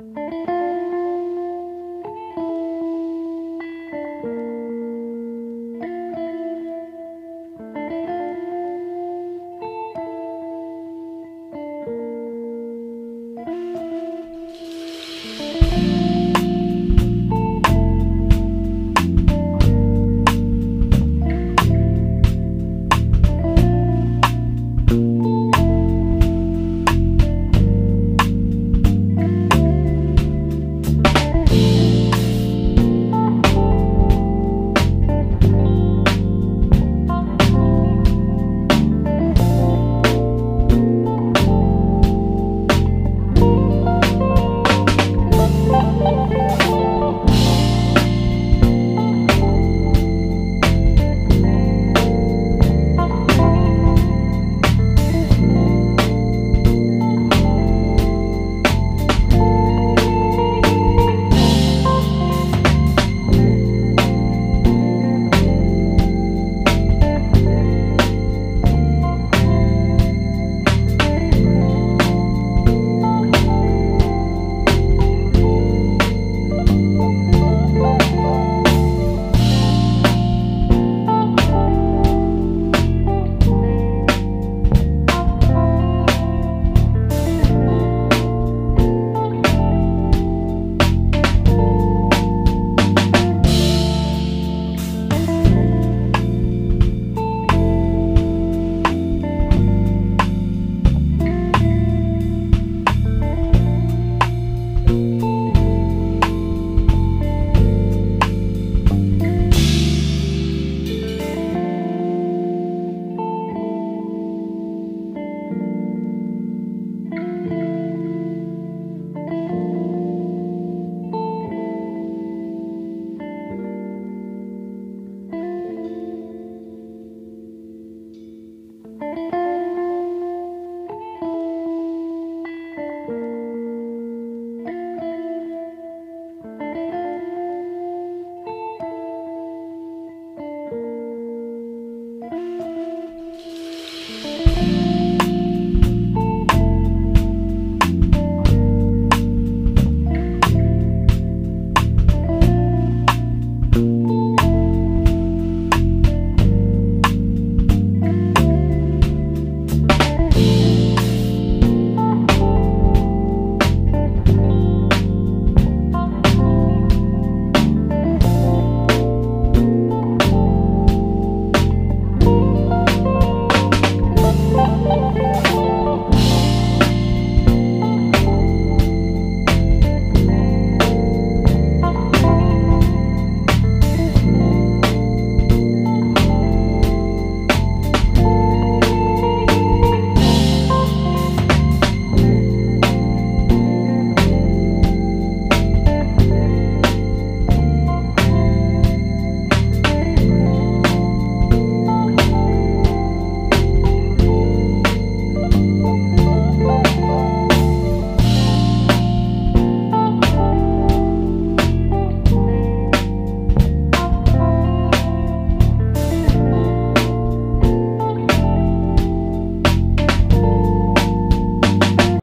Música